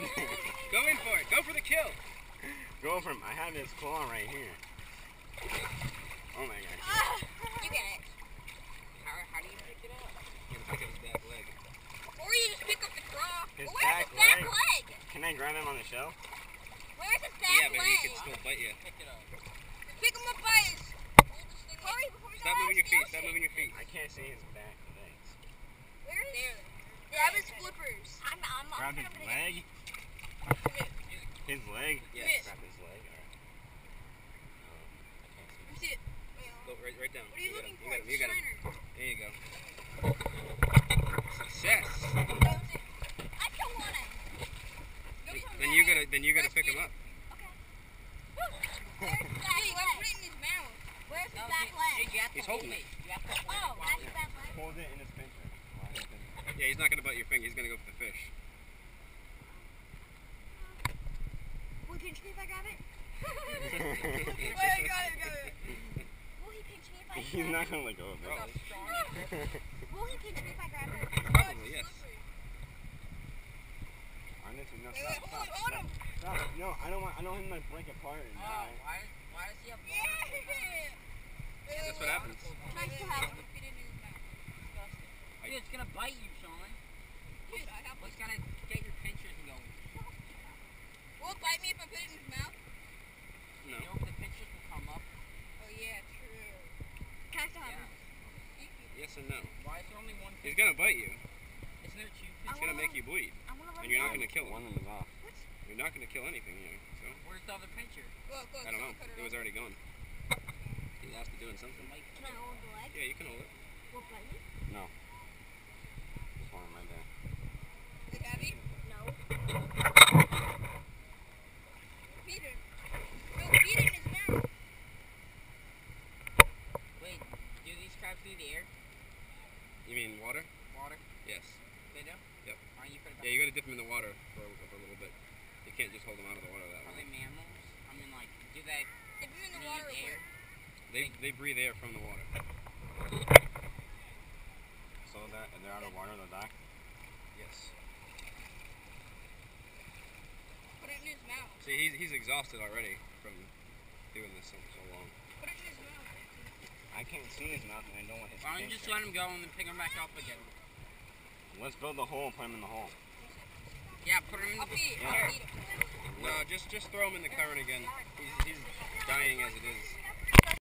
have Go in for it. Go for the kill. go from. I have this claw right here. Oh my god. Ah, you get it. How, how do you pick it up? You gotta pick up his back leg. Or you just pick up the claw. His Where's back his back leg. leg? Can I grab him on the shell? Where's his back yeah, but leg? he can still bite you. Pick it up. Pick him up by his. Hurry before Stop moving your feet. Stop moving your feet. I can't see his back legs. Where is there? Grab his flippers. I'm, I'm, Grab his leg. His leg. Yes. Grab his leg. Alright. Um, I can't see. Go right, right down. What are you got looking him. for? You got him. You got him. There you go. Success. I don't want him. Don't Then you gotta then you gotta pick him up. Okay. Where's his back leg? Put it in his mouth. Where's his No, back leg? You have to He's holding it. You have to oh, hold Oh, that's his back leg. Hold it in his pincher. Why is it- Yeah, he's not gonna bite your finger. He's gonna go for the fish. Will he pinch me if I grab it? Wait, I got it, got it. Will he pinch me if I He's grab not gonna let go of it. Will he pinch me if I grab it? Oh, Probably, yes. Ernest, no, Wait, stop, wait, stop, stop. No, I don't want. I don't want him to break apart and Oh, die. why, why does he have Yeah. That's what happens. Nice to have him. Dude, it's gonna bite you, Sean. Dude, I have Well, it's gonna get your pinchers and go. Will it bite me if I put it in his mouth? No. You know, the pinchers will come up. Oh, yeah, true. Can I still have Yeah. him? Yes and no. Why is there only one He's gonna bite you. Isn't there two It's gonna make you bleed. I want to And you're not gonna kill One him. of them is off. You're not gonna kill anything here. So Where's the other pincher? Look, look, I don't know. cut It was already gone. He lost it doing something. Like, Can I hold the leg? Yeah, you can hold it. Will it bite me? No. This one right there. Is it heavy? No. Feed it. No, feed it in his mouth. wait, do these crabs need air? You mean water? Water? Yes. They do? Yep. Are you Yeah, you gotta dip them in the water for a, for a little bit. You can't just hold them out of the water that Are way. they mammals? I mean, like, do they Dip him in the need water air? They they breathe air from the water. So that if they're out of water, they'll die. Yes. Put it in his mouth. See, he's he's exhausted already from doing this so, so long. Put it in his mouth. I can't see his mouth, and I don't want his. Why don't you just let him go and then pick him back up again? Let's build the hole. Put him in the hole. Yeah, put him in the. feed. Yeah. I'll feed it. No, just just throw him in the current again. He's he's dying as it is.